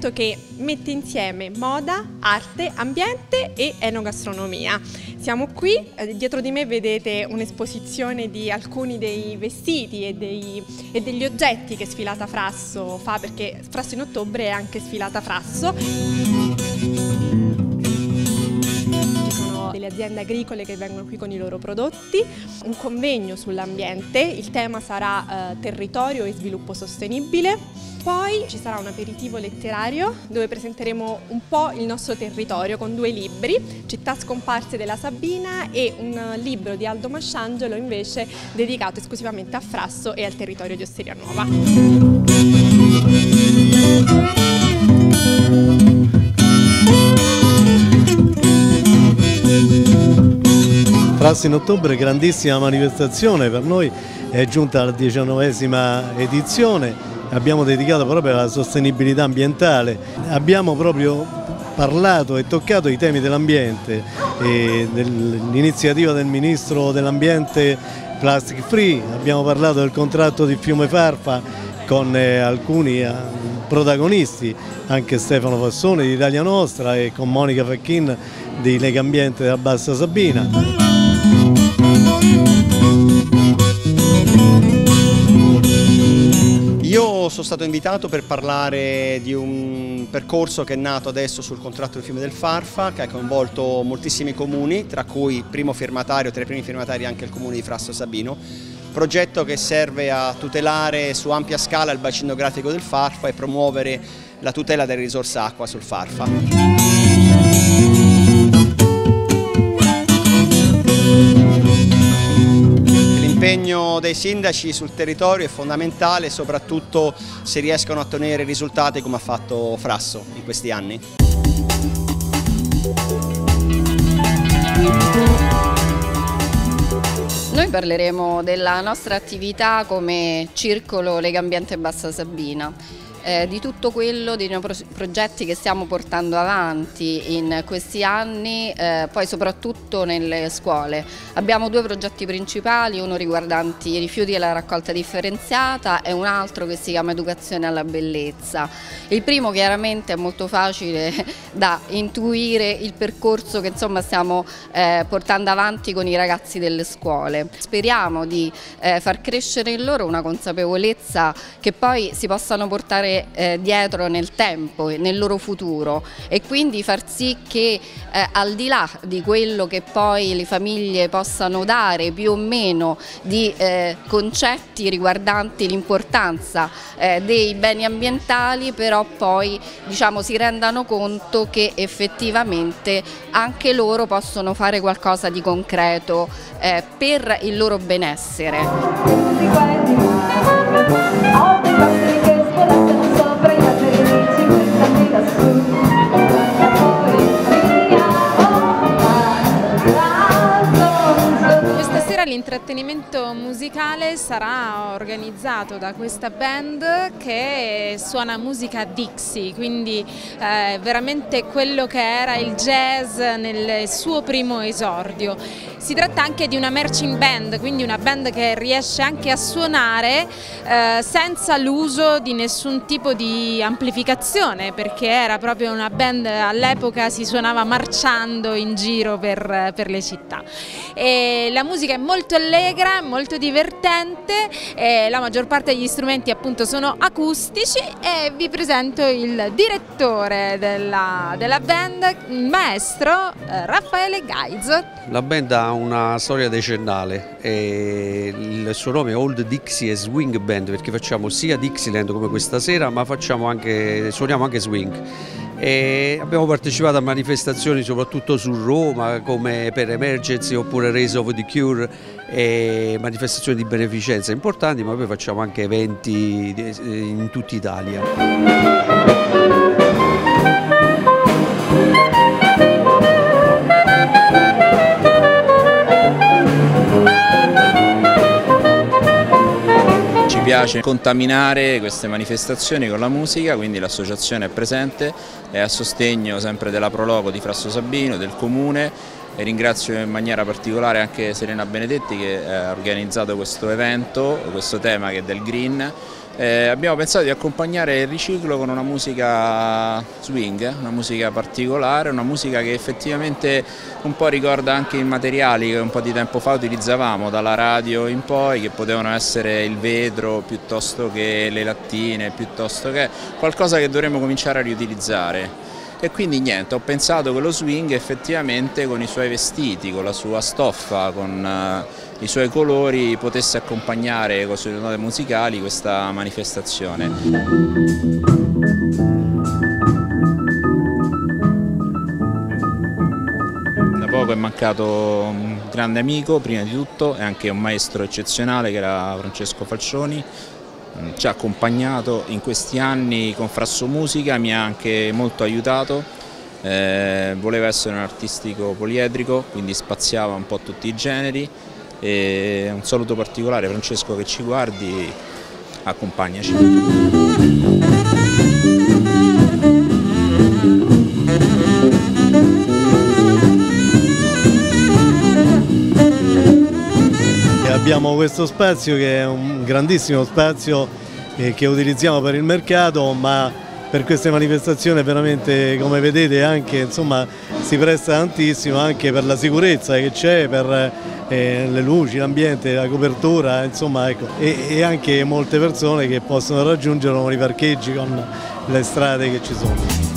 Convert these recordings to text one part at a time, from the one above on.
evento che mette insieme moda, arte, ambiente e enogastronomia. Siamo qui, eh, dietro di me vedete un'esposizione di alcuni dei vestiti e, dei, e, degli oggetti che Sfilata Frasso fa, perché Frasso in ottobre è anche Sfilata Frasso delle aziende agricole che vengono qui con i loro prodotti, un convegno sull'ambiente, il tema sarà eh, territorio e sviluppo sostenibile, poi ci sarà un aperitivo letterario dove presenteremo un po' il nostro territorio con due libri, Città scomparse della Sabina e un libro di Aldo Masciangelo invece dedicato esclusivamente a Frasso e al territorio di Osteria Nuova. Frasso in ottobre, grandissima manifestazione, per noi è giunta la diciannovesima edizione, abbiamo dedicato proprio alla sostenibilità ambientale, abbiamo proprio parlato e toccato i temi dell'ambiente dell'iniziativa del Ministro dell'Ambiente Plastic Free, abbiamo parlato del contratto di Fiume Farfa con eh, alcuni eh, protagonisti, anche Stefano Fassone di Italia Nostra e con Monica Facchin di Lega Ambiente della Bassa Sabina. Io sono stato invitato per parlare di un percorso che è nato adesso sul contratto del fiume del Farfa, che ha coinvolto moltissimi comuni, tra cui primo firmatario, tra i primi firmatari anche il comune di Frasso Sabino, progetto che serve a tutelare su ampia scala il bacino grafico del Farfa e promuovere la tutela delle risorse acqua sul Farfa. L'impegno dei sindaci sul territorio è fondamentale, soprattutto se riescono a ottenere risultati come ha fatto Frasso in questi anni. Noi parleremo della nostra attività come Circolo Lega Ambiente Bassa Sabina eh, di tutto quello, dei progetti che stiamo portando avanti in questi anni, eh, poi soprattutto nelle scuole. Abbiamo due progetti principali, uno riguardanti i rifiuti e la raccolta differenziata e un altro che si chiama Educazione alla bellezza. Il primo chiaramente è molto facile da intuire il percorso che insomma, stiamo eh, portando avanti con i ragazzi delle scuole. Speriamo di eh, far crescere in loro una consapevolezza che poi si possano portare portare eh, dietro nel tempo, nel loro futuro e quindi far sì che eh, al di là di quello che poi le famiglie possano dare più o meno di eh, concetti riguardanti l'importanza eh, dei beni ambientali, però poi diciamo, si rendano conto che effettivamente anche loro possono fare qualcosa di concreto eh, per il loro benessere. L'intrattenimento musicale sarà organizzato da questa band che suona musica Dixie, quindi eh, veramente quello che era il jazz nel suo primo esordio. Si tratta anche di una marching band, quindi una band che riesce anche a suonare eh, senza l'uso di nessun tipo di amplificazione, perché era proprio una band all'epoca si suonava marciando in giro per, per le città. E la musica è molto allegra, molto divertente, la maggior parte degli strumenti appunto sono acustici e vi presento il direttore della, della band, il maestro eh, Raffaele Gaizo. La band ha una storia decennale e il suo nome è Old Dixie Swing Band perché facciamo sia Dixieland come questa sera ma anche, suoniamo anche swing. E abbiamo partecipato a manifestazioni soprattutto su Roma come per Emergency oppure Race of the Cure e manifestazioni di beneficenza importanti ma poi facciamo anche eventi in tutta Italia. Piace contaminare queste manifestazioni con la musica, quindi l'associazione è presente, è a sostegno sempre della Prologo di Frasso Sabino, del Comune e ringrazio in maniera particolare anche Serena Benedetti che ha organizzato questo evento, questo tema che è del green eh, abbiamo pensato di accompagnare il riciclo con una musica swing, una musica particolare, una musica che effettivamente un po' ricorda anche i materiali che un po' di tempo fa utilizzavamo, dalla radio in poi, che potevano essere il vetro piuttosto che le lattine, piuttosto che qualcosa che dovremmo cominciare a riutilizzare e quindi niente, ho pensato che lo swing effettivamente con i suoi vestiti, con la sua stoffa, con uh, i suoi colori potesse accompagnare con le sue note musicali questa manifestazione. Da poco è mancato un grande amico, prima di tutto, e anche un maestro eccezionale che era Francesco Falcioni, ci ha accompagnato in questi anni con Frasso Musica, mi ha anche molto aiutato, eh, voleva essere un artistico poliedrico, quindi spaziava un po' tutti i generi e un saluto particolare Francesco che ci guardi, accompagnaci. Abbiamo questo spazio che è un grandissimo spazio eh, che utilizziamo per il mercato ma per queste manifestazioni veramente come vedete anche insomma si presta tantissimo anche per la sicurezza che c'è, per eh, le luci, l'ambiente, la copertura insomma ecco e, e anche molte persone che possono raggiungere con i parcheggi con le strade che ci sono.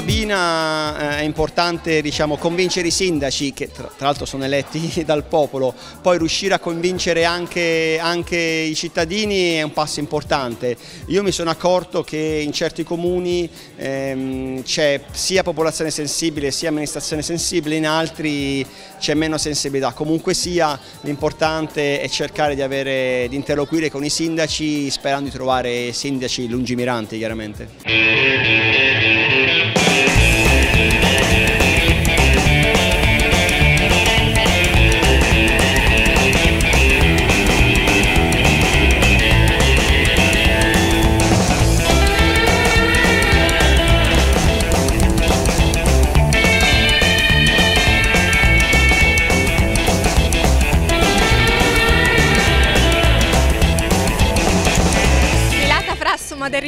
Sabina eh, è importante diciamo, convincere i sindaci, che tra, l'altro sono eletti dal popolo, poi riuscire a convincere anche, anche, i cittadini è un passo importante. Io mi sono accorto che in certi comuni ehm, c'è sia popolazione sensibile sia amministrazione sensibile, in altri c'è meno sensibilità. Comunque sia l'importante è cercare di, avere, di interloquire con i sindaci sperando di trovare sindaci lungimiranti chiaramente.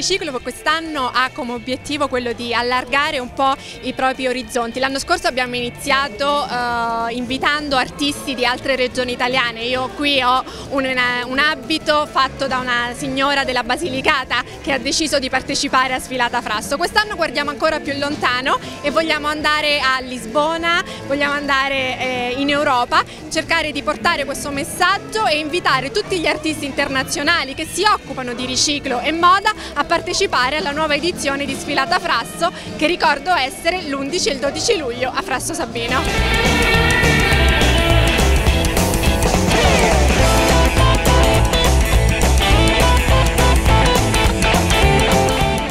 Riciclo quest'anno ha come obiettivo quello di allargare un po' i propri orizzonti. L'anno scorso abbiamo iniziato eh, invitando artisti di altre regioni italiane. Io qui ho un, un, abito fatto da una signora della Basilicata che ha deciso di partecipare a Sfilata Frasso. Quest'anno guardiamo ancora più lontano e vogliamo andare a Lisbona, vogliamo andare eh, in Europa, cercare di portare questo messaggio e invitare tutti gli artisti internazionali che si occupano di riciclo e moda a partecipare alla nuova edizione di Sfilata Frasso che ricordo essere l'11 e il 12 luglio a Frasso Sabino.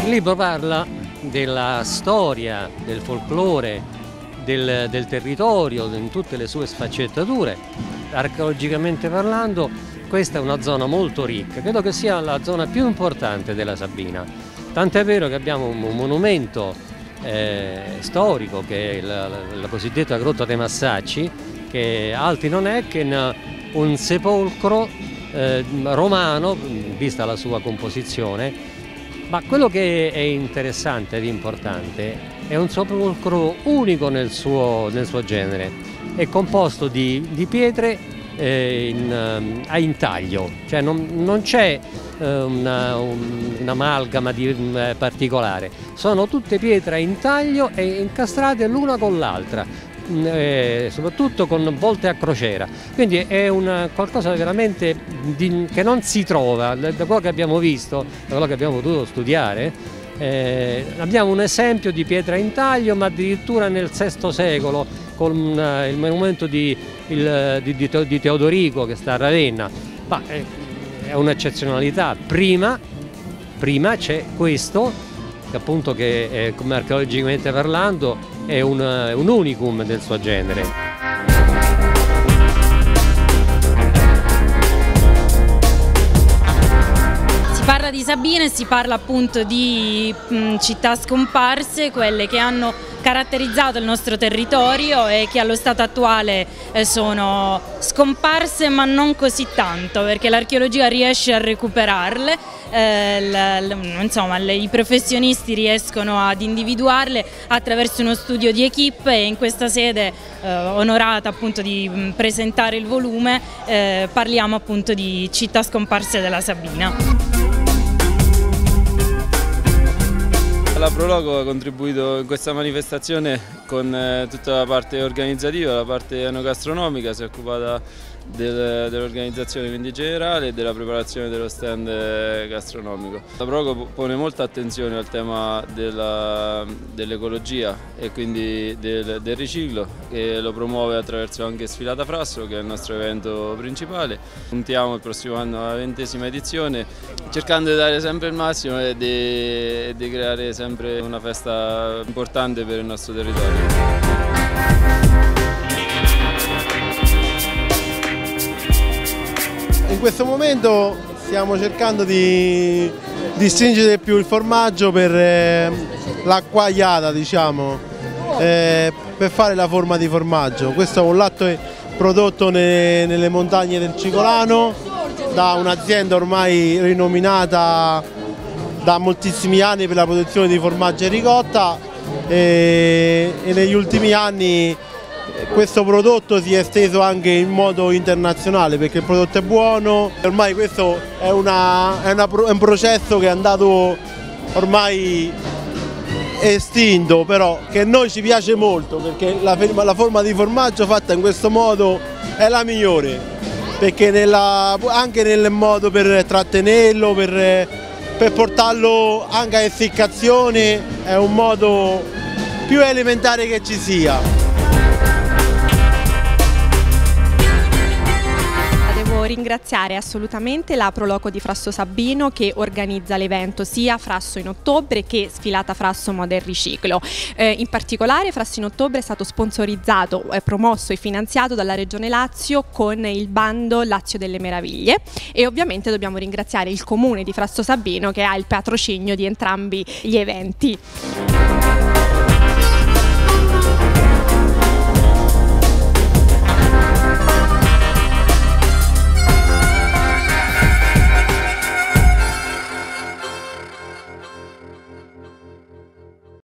Il libro parla della storia, del folklore, del, del, territorio, in tutte le sue sfaccettature, archeologicamente parlando questa è una zona molto ricca, credo che sia la zona più importante della Sabina. Tant'è vero che abbiamo un monumento eh, storico che è la, la, cosiddetta Grotta dei Massacci, che altri non è che un sepolcro eh, romano, vista la sua composizione, ma quello che è interessante ed importante è un sepolcro unico nel suo, nel suo genere, è composto di, di pietre eh, in, ehm, a intaglio, cioè non, non c'è eh, un'amalgama un, eh, particolare, sono tutte pietre a intaglio e incastrate l'una con l'altra, mm, eh, soprattutto con volte a crociera, quindi è una, qualcosa veramente di, che non si trova, da quello che abbiamo visto, da quello che abbiamo potuto studiare, eh, abbiamo un esempio di pietra in taglio, ma addirittura nel VI secolo, con uh, il monumento di, il, di, di, Teodorico che sta a Ravenna. Ma è, è un'eccezionalità. Prima, prima c'è questo, che appunto che è, come archeologicamente parlando è un, un unicum del suo genere. di Sabine si parla appunto di mh, città scomparse, quelle che hanno caratterizzato il nostro territorio e che allo stato attuale eh, sono scomparse ma non così tanto perché l'archeologia riesce a recuperarle, eh, insomma i professionisti riescono ad individuarle attraverso uno studio di equip e in questa sede eh, onorata appunto di mm, presentare il volume parliamo appunto di città scomparse della Sabina. La Prologo ha contribuito in questa manifestazione con eh, tutta la parte organizzativa, la parte enogastronomica, si è occupata del, dell'organizzazione generale e della preparazione dello stand gastronomico. La Proco pone molta attenzione al tema dell'ecologia e quindi del, del, riciclo e lo promuove attraverso anche Sfilata Frasso che è il nostro evento principale. Puntiamo il prossimo anno alla ventesima edizione cercando di dare sempre il massimo e di, di creare sempre una festa importante per il nostro territorio. Questo momento stiamo cercando di, di stringere più il formaggio per eh, l'acquagliata, diciamo, eh, per fare la forma di formaggio. Questo è un latte prodotto ne, nelle montagne del Cicolano da un'azienda ormai rinominata da moltissimi anni per la produzione di formaggio e ricotta e negli ultimi anni questo prodotto si è esteso anche in modo internazionale perché il prodotto è buono, ormai questo è, una, è, una, è un processo che è andato ormai estinto però che a noi ci piace molto perché la, la, forma di formaggio fatta in questo modo è la migliore perché nella, anche nel modo per trattenerlo, per, per portarlo anche a essiccazione è un modo più elementare che ci sia. Ringraziare assolutamente la Proloco di Frasso Sabino che organizza l'evento sia Frasso in ottobre che Sfilata Frasso Modern Riciclo. Eh, in particolare Frasso in ottobre è stato sponsorizzato, eh, promosso e finanziato dalla Regione Lazio con il bando Lazio delle Meraviglie e ovviamente dobbiamo ringraziare il comune di Frasso Sabino che ha il patrocinio di entrambi gli eventi.